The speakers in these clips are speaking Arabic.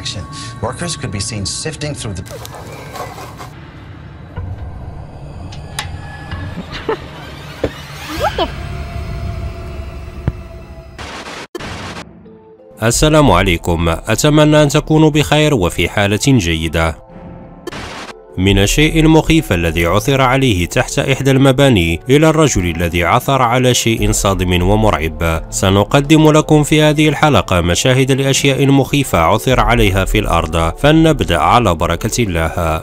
action. Workers could be seen sifting through the. السلام عليكم أتمنى أن تكونوا بخير وفي حالة جيدة من الشيء المخيف الذي عثر عليه تحت إحدى المباني إلى الرجل الذي عثر على شيء صادم ومرعب. سنقدم لكم في هذه الحلقة مشاهد لأشياء مخيفة عثر عليها في الأرض فلنبدأ على بركة الله.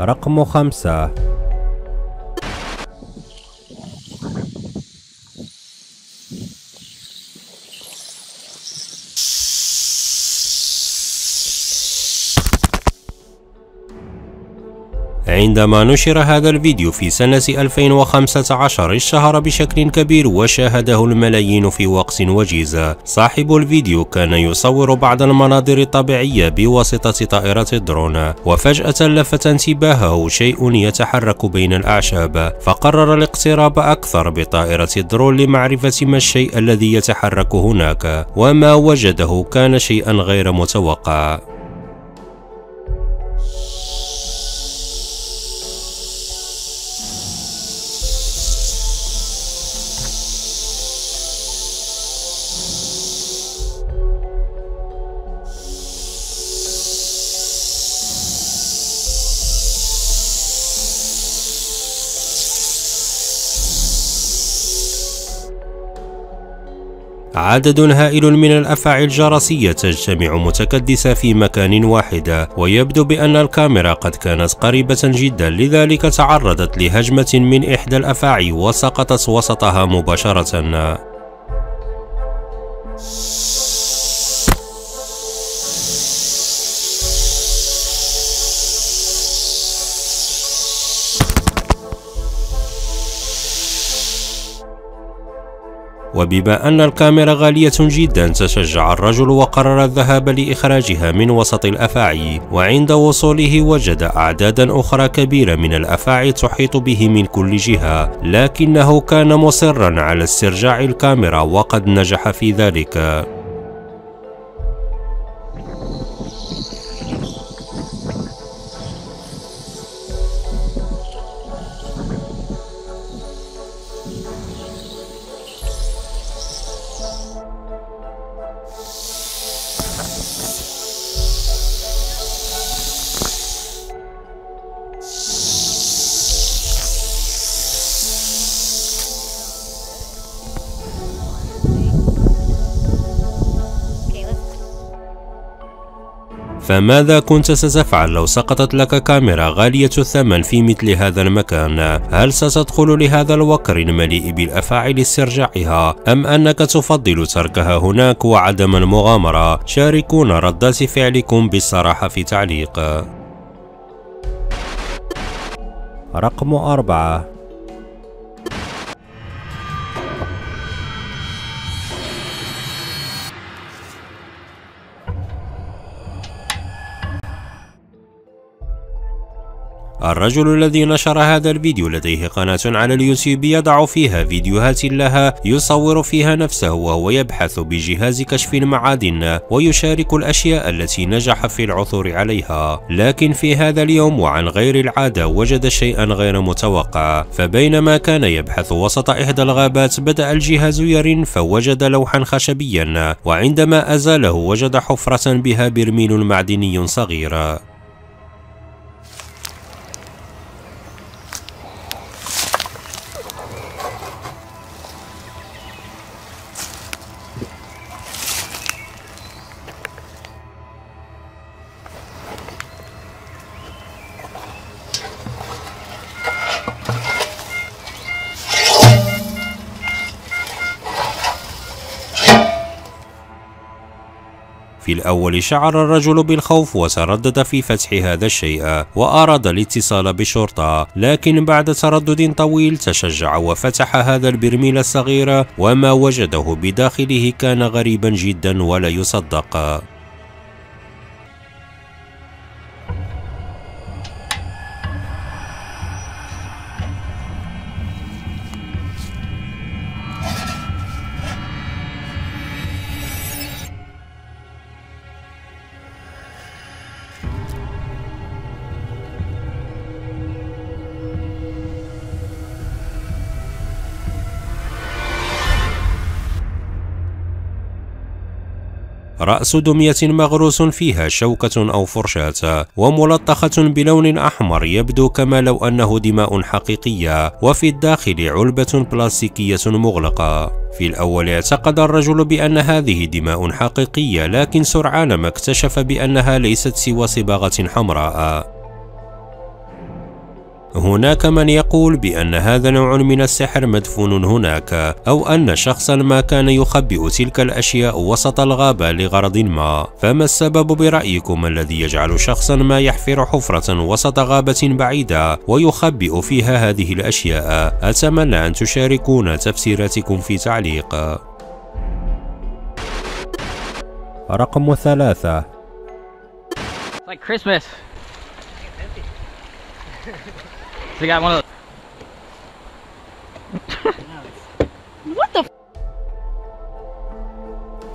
رقم خمسة. عندما نشر هذا الفيديو في سنة 2015 اشتهر بشكل كبير وشاهده الملايين في وقت وجيز. صاحب الفيديو كان يصور بعض المناظر الطبيعية بواسطة طائرة الدرون وفجأة لفت انتباهه شيء يتحرك بين الأعشاب. فقرر الاقتراب أكثر بطائرة الدرون لمعرفة ما الشيء الذي يتحرك هناك وما وجده كان شيئا غير متوقع. عدد هائل من الأفاعي الجرسية تجتمع متكدسة في مكان واحد ويبدو بأن الكاميرا قد كانت قريبة جدا لذلك تعرضت لهجمة من إحدى الأفاعي وسقطت وسطها مباشرة. وبما أن الكاميرا غالية جدا تشجع الرجل وقرر الذهاب لإخراجها من وسط الأفاعي. وعند وصوله وجد أعدادا أخرى كبيرة من الأفاعي تحيط به من كل جهة. لكنه كان مصرا على استرجاع الكاميرا وقد نجح في ذلك. فماذا كنت ستفعل لو سقطت لك كاميرا غالية الثمن في مثل هذا المكان؟ هل ستدخل لهذا الوكر المليء بالأفاعي لاسترجاعها أم أنك تفضل تركها هناك وعدم المغامرة؟ شاركونا ردات فعلكم بالصراحة في تعليق رقم أربعة الرجل الذي نشر هذا الفيديو لديه قناة على اليوتيوب يضع فيها فيديوهات لها يصور فيها نفسه وهو يبحث بجهاز كشف المعادن ويشارك الأشياء التي نجح في العثور عليها. لكن في هذا اليوم وعن غير العادة وجد شيئا غير متوقع. فبينما كان يبحث وسط إحدى الغابات بدأ الجهاز يرن فوجد لوحا خشبيا وعندما أزاله وجد حفرة بها برميل معدني صغير في الأول شعر الرجل بالخوف وتردد في فتح هذا الشيء وأراد الاتصال بالشرطة لكن بعد تردد طويل تشجع وفتح هذا البرميل الصغير وما وجده بداخله كان غريبا جدا ولا يصدق. رأس دمية مغروس فيها شوكة أو فرشاة وملطخة بلون أحمر يبدو كما لو أنه دماء حقيقية وفي الداخل علبة بلاستيكية مغلقة. في الأول اعتقد الرجل بأن هذه دماء حقيقية لكن سرعان ما اكتشف بأنها ليست سوى صباغة حمراء. هناك من يقول بأن هذا نوع من السحر مدفون هناك أو أن شخصا ما كان يخبئ تلك الأشياء وسط الغابة لغرض ما. فما السبب برأيكم الذي يجعل شخصا ما يحفر حفرة وسط غابة بعيدة ويخبئ فيها هذه الأشياء؟ أتمنى أن تشاركونا تفسيراتكم في تعليق. رقم ثلاثة. Like Christmas. They got one of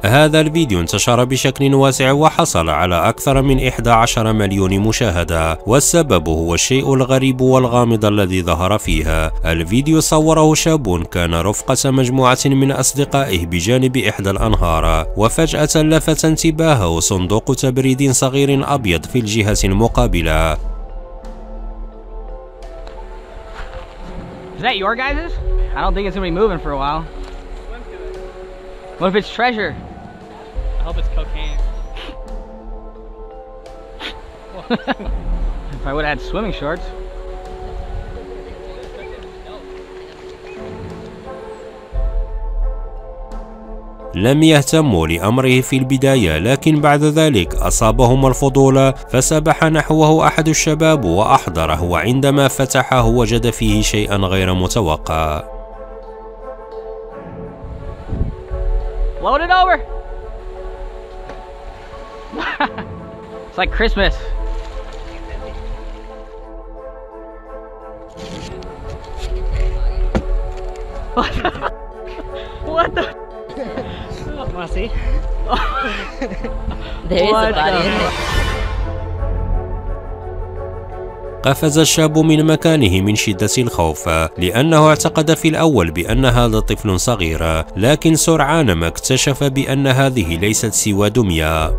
هذا الفيديو انتشر بشكل واسع وحصل على أكثر من 11 مليون مشاهدة والسبب هو الشيء الغريب والغامض الذي ظهر فيها. الفيديو صوره شاب كان رفقة مجموعة من أصدقائه بجانب إحدى الأنهار وفجأة لفت انتباهه صندوق تبريد صغير أبيض في الجهة المقابلة. Is that your guys's? I don't think it's gonna be moving for a while. What if it's treasure? I hope it's cocaine. If I would have had swimming shorts. لم يهتموا لأمره في البداية لكن بعد ذلك أصابهم الفضول فسبح نحوه أحد الشباب وأحضره وعندما فتحه وجد فيه شيئا غير متوقع Load it over. it's like Christmas. There is What a body the in there. قفز الشاب من مكانه من شدة الخوف لأنه اعتقد في الأول بأن هذا طفل صغير لكن سرعان ما اكتشف بأن هذه ليست سوى دمية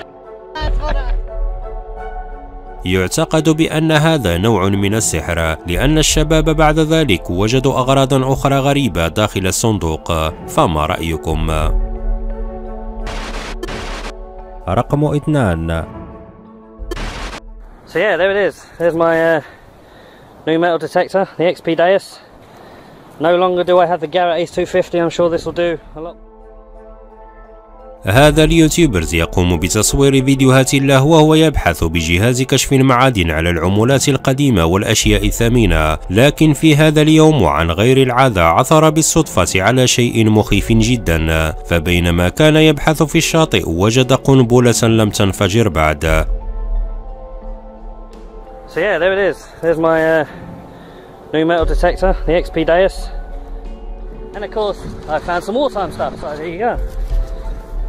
يعتقد بأن هذا نوع من السحر لأن الشباب بعد ذلك وجدوا أغراضا أخرى غريبة داخل الصندوق فما رأيكم؟ رقم اثنان So yeah, there it is. There's my uh, new metal detector, the XP Deus. No longer do I have the Garrett Ace 250. I'm sure this will do a lot. هذا اليوتيوبرز يقوم بتصوير فيديوهات له وهو يبحث بجهاز كشف المعادن على العملات القديمة والأشياء الثمينة لكن في هذا اليوم وعن غير العادة عثر بالصدفة على شيء مخيف جدا فبينما كان يبحث في الشاطئ وجد قنبلة لم تنفجر بعد So yeah, there it is. There's my uh, new metal detector, the XP Deus. And of course, I found some wartime stuff, so there you go.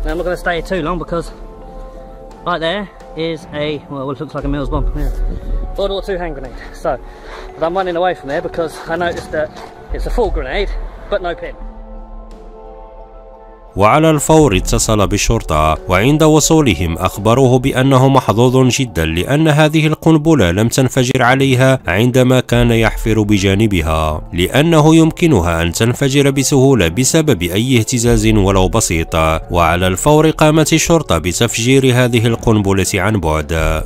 I'm not going to stay here too long because right there is a, well, it looks like a Mills bomb. Yeah. World War II hand grenade. So, but I'm running away from there because I noticed that it's a full grenade, but no pin. وعلى الفور اتصل بالشرطة وعند وصولهم أخبروه بأنه محظوظ جدا لأن هذه القنبلة لم تنفجر عليها عندما كان يحفر بجانبها لأنه يمكنها أن تنفجر بسهولة بسبب أي اهتزاز ولو بسيط وعلى الفور قامت الشرطة بتفجير هذه القنبلة عن بعد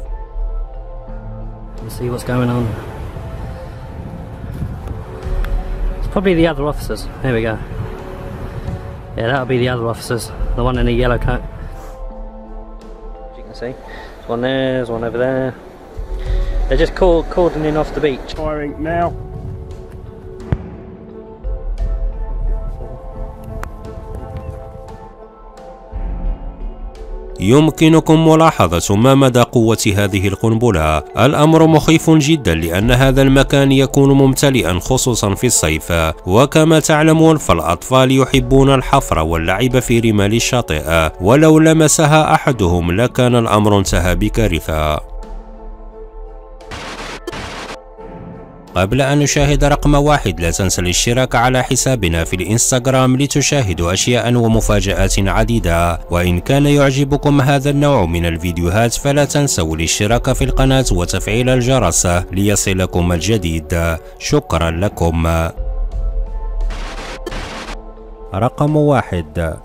probably the other officers. We go. Yeah, that'll be the other officers. The one in the yellow coat. As you can see, there's one there, there's one over there. They're just cord- cordoning off the beach. Firing now. يمكنكم ملاحظة ما مدى قوة هذه القنبلة. الأمر مخيف جدا لأن هذا المكان يكون ممتلئا خصوصا في الصيف. وكما تعلمون فالأطفال يحبون الحفر واللعب في رمال الشاطئ. ولو لمسها أحدهم لكان الأمر انتهى بكارثة. قبل أن نشاهد رقم واحد لا تنسى الاشتراك على حسابنا في الإنستغرام لتشاهدوا أشياء ومفاجآت عديدة. وإن كان يعجبكم هذا النوع من الفيديوهات فلا تنسوا الاشتراك في القناة وتفعيل الجرس ليصلكم الجديد. شكرا لكم. رقم واحد.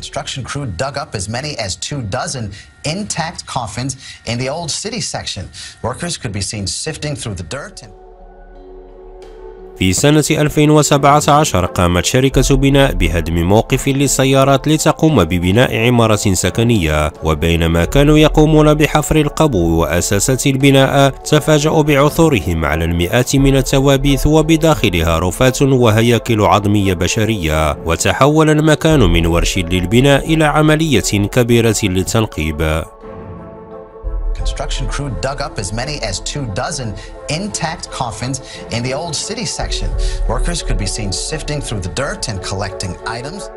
Construction crew dug up as many as two dozen intact coffins in the old city section. Workers could be seen sifting through the dirt and في سنة 2017 قامت شركة بناء بهدم موقف للسيارات لتقوم ببناء عمارة سكنية. وبينما كانوا يقومون بحفر القبو وأساسات البناء تفاجأوا بعثورهم على المئات من التوابيث وبداخلها رفات وهياكل عظمية بشرية. وتحول المكان من ورش للبناء إلى عملية كبيرة للتنقيب. Construction crew dug up as many as two dozen intact coffins in the old city section. Workers could be seen sifting through the dirt and collecting items.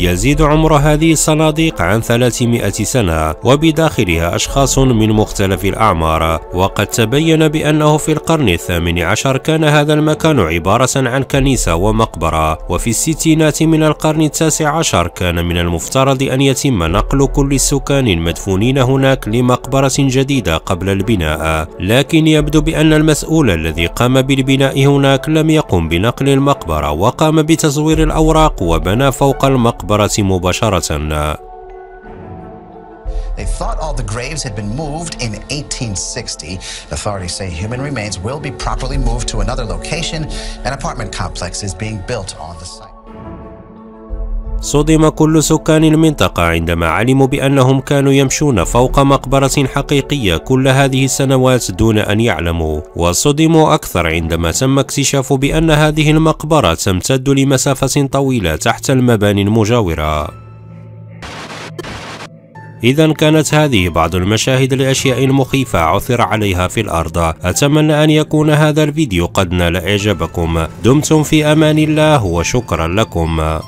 يزيد عمر هذه الصناديق عن 300 سنة وبداخلها أشخاص من مختلف الأعمار. وقد تبين بأنه في القرن الثامن عشر كان هذا المكان عبارة عن كنيسة ومقبرة. وفي الستينات من القرن التاسع عشر كان من المفترض أن يتم نقل كل السكان المدفونين هناك لمقبرة جديدة قبل البناء. لكن يبدو بأن المسؤول الذي قام بالبناء هناك لم يقم بنقل المقبرة وقام بتزوير الأوراق وبنى فوق المقبرة. المقبرة مباشرة They thought all the graves had been moved in 1860. Authorities say human remains will be properly moved to another location. An apartment complex is being built on the site. صدم كل سكان المنطقة عندما علموا بأنهم كانوا يمشون فوق مقبرة حقيقية كل هذه السنوات دون أن يعلموا، وصدموا أكثر عندما تم اكتشاف بأن هذه المقبرة تمتد لمسافة طويلة تحت المباني المجاورة. إذا كانت هذه بعض المشاهد لأشياء مخيفة عثر عليها في الأرض. أتمنى أن يكون هذا الفيديو قد نال إعجابكم. دمتم في أمان الله وشكرا لكم.